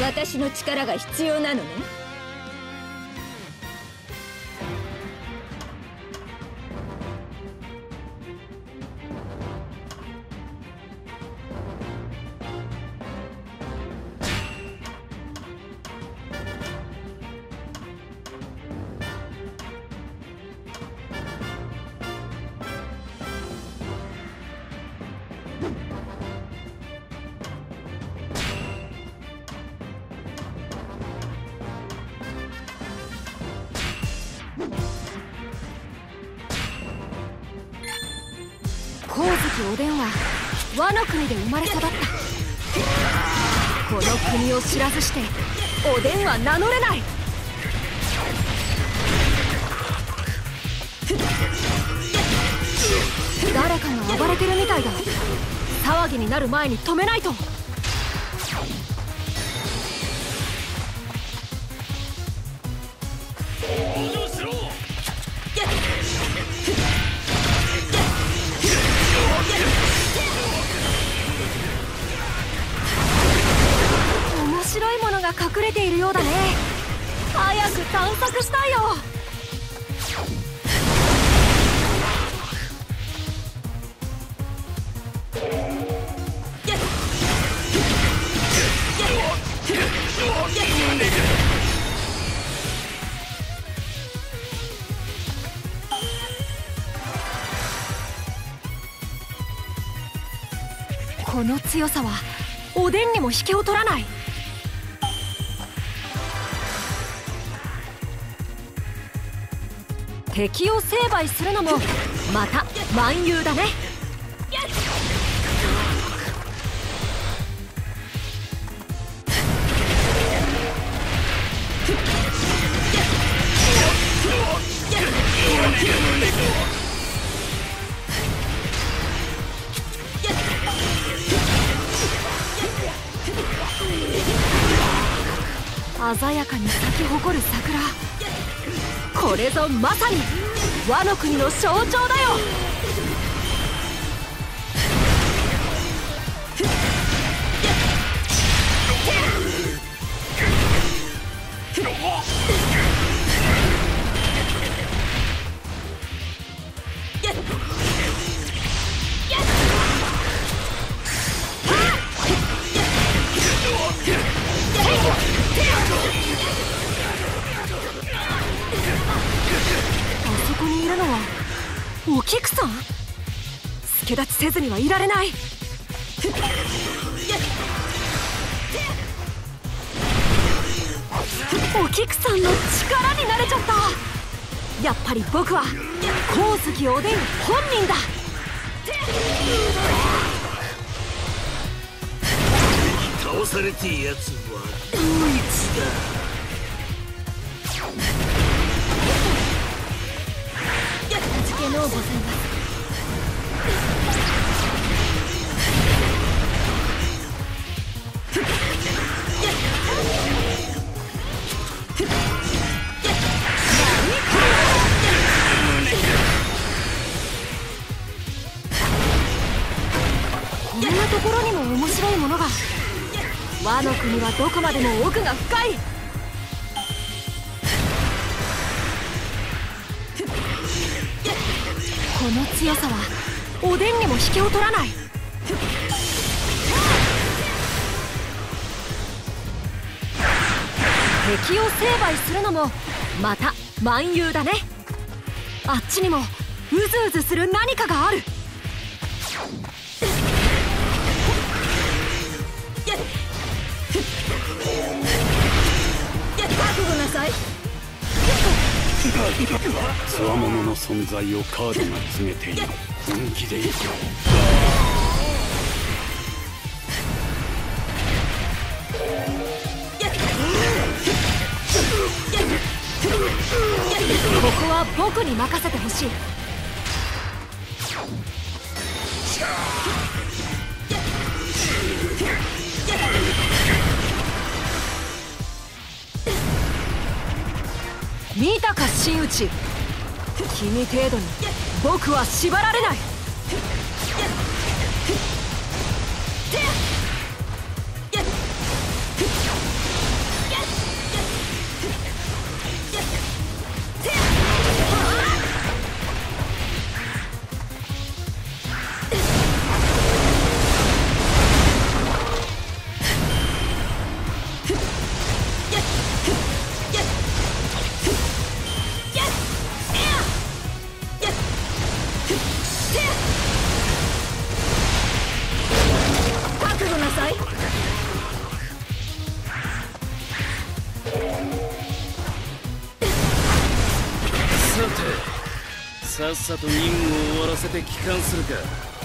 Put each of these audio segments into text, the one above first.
私の力が必要なのね。きおでんは和の国で生まれ育った。この国を知らずしておでんは名乗れない。誰かが暴れてるみたいだ。騒ぎになる前に止めないと。ようだね。早く探索したいよ。この強さはおでんにも引けを取らない。敵を成敗するのもまた万有だね。鮮やかに咲き誇る桜。これぞまさに和の国の象徴だよ。いるのはお菊さん。助立ちせずにはいられない。お菊さんの力になれちゃった。やっぱり僕は光月おでん本人だ。倒されてやつはドイツだ。けのうございます。こんなところにも面白いものが。和の国はどこまでも奥が深い。強さはおでんにも引けを取らない。敵を成敗するのもまた万有だね。あっちにもうずうずする何かがある。覚悟なさい。つわものの存在をカードが告げている。本気でいこここは僕に任せてほしい。見たか真打ち。君程度に僕は縛られない。さと任務を終わらせて帰還するか。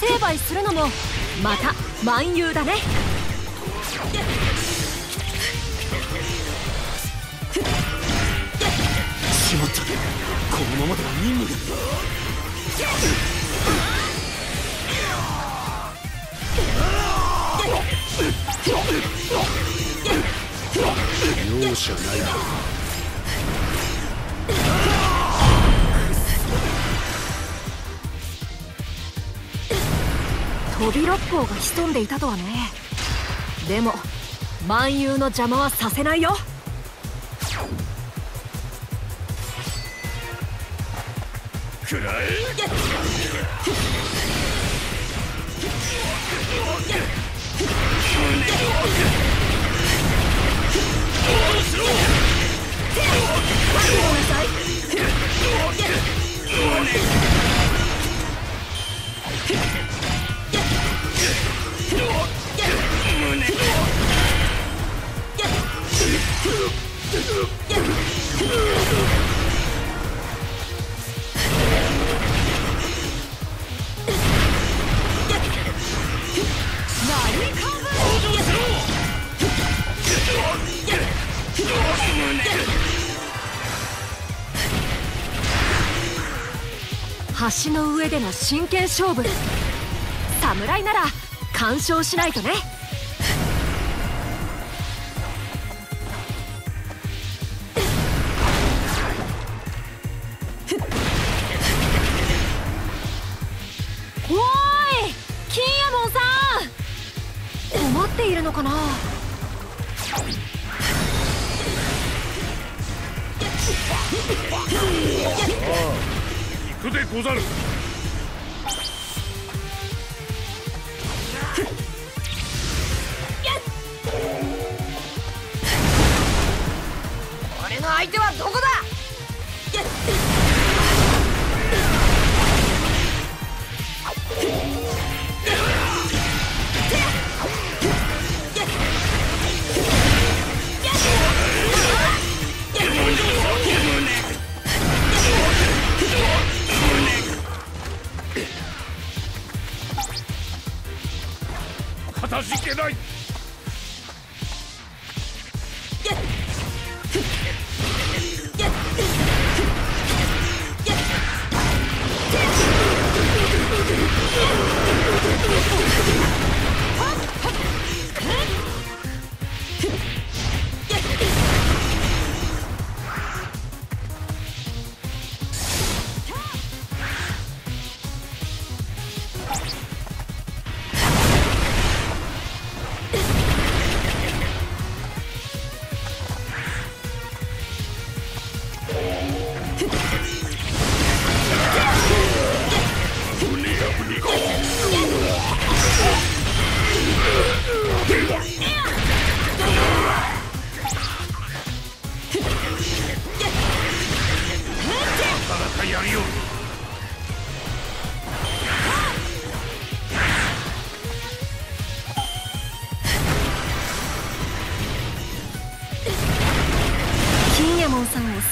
成敗するのもまた万有だね。しまったこのままでは任務が容赦ないな。飛び六方が潜んでいたとはね。でも万有の邪魔はさせないよ。くらえ覚橋の上での真剣勝負。侍なら干渉しないとね。っているのかな？行くでござる。俺の相手はどこだ？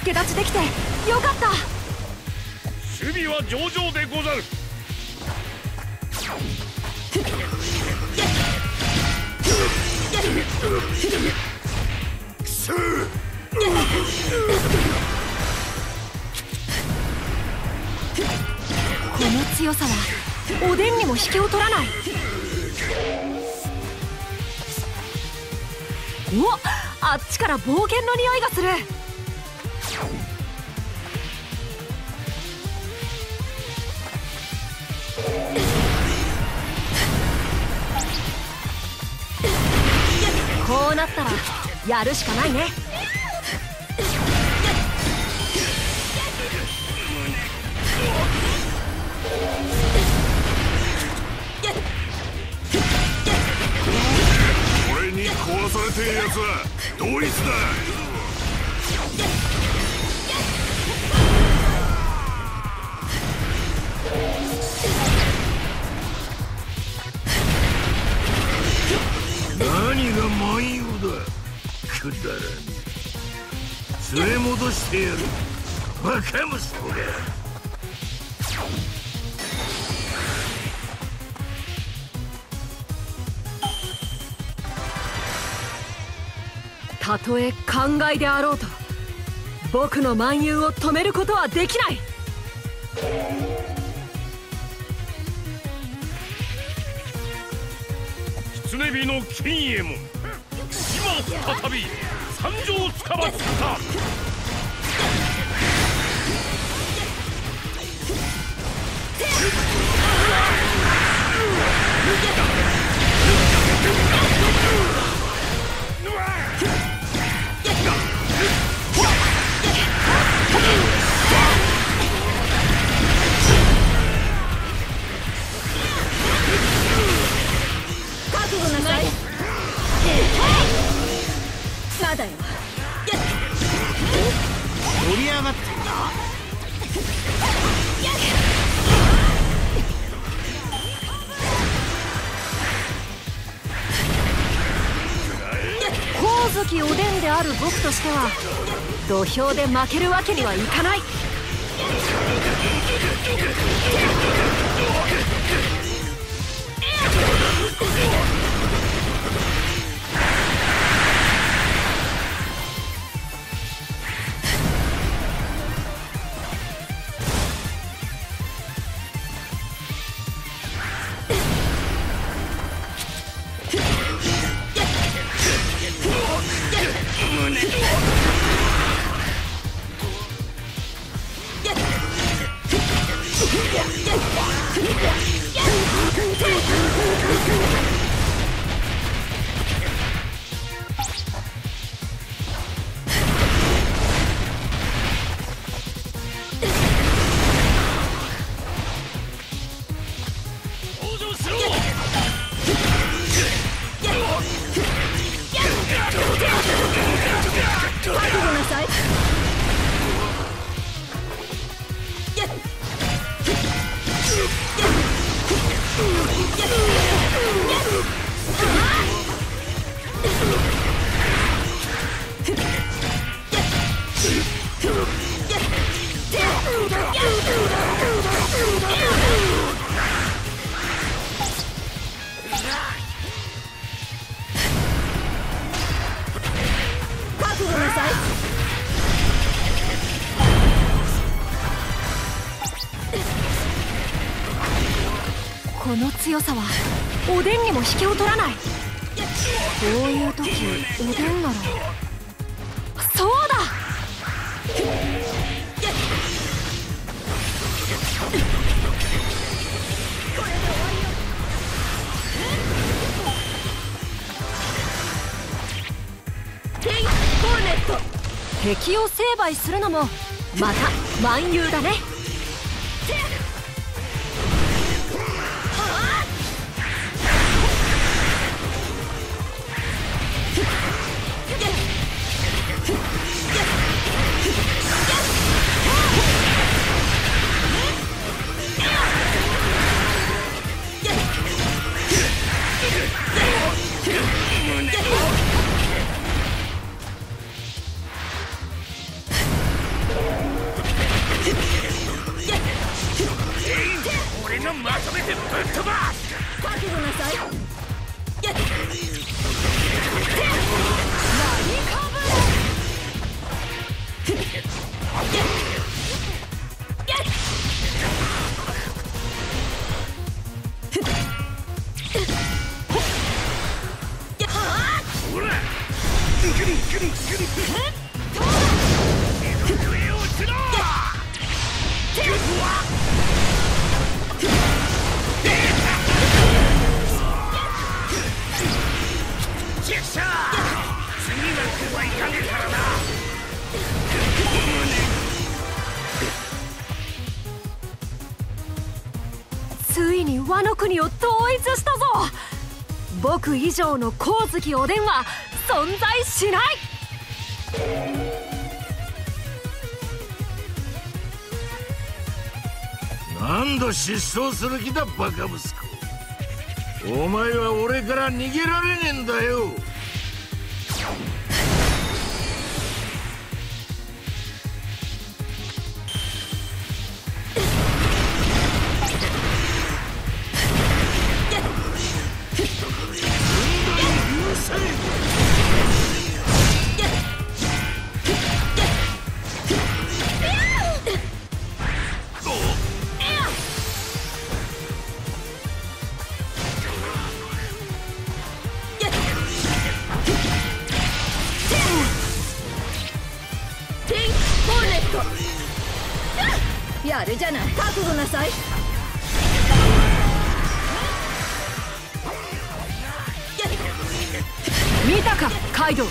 助立ちできてよかった。守備は上々でござる。くそこの強さはおでんにも引けを取らない。おあっちから冒険の匂いがするったらやるしかないね。俺に壊されてえやつは同一だ。してやる。バカ息子が。たとえ考えであろうと僕の万有を止めることはできない。狐火の金右衛門今再び参上つかまつった盛り上がって。んだ光月おでんである僕としては土俵で負けるわけにはいかない。強さはおでんにも引けを取らない。こういう時おでんならそうだ！テイホーネット敵を成敗するのもまた万有だね。俺がまとめてぶっ飛ばす。覚悟なさい。やっを統一したぞ。僕以上の光月おでんは存在しない。何度失踪する気だバカ息子。お前は俺から逃げられねえんだよ。やるじゃない。覚悟なさい。見たかカイドウ。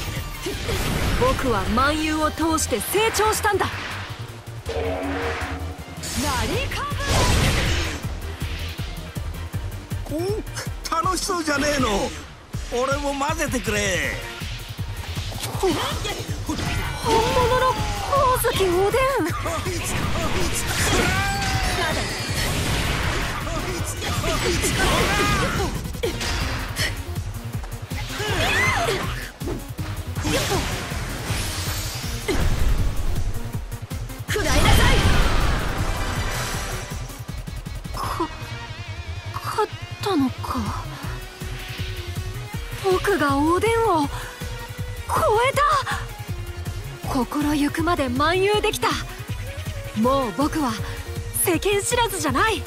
僕は万有を通して成長したんだ。何かお楽しそうじゃねえの。俺も混ぜてくれ。本物の崎おでんくまで漫遊できた。もう僕は世間知らずじゃない。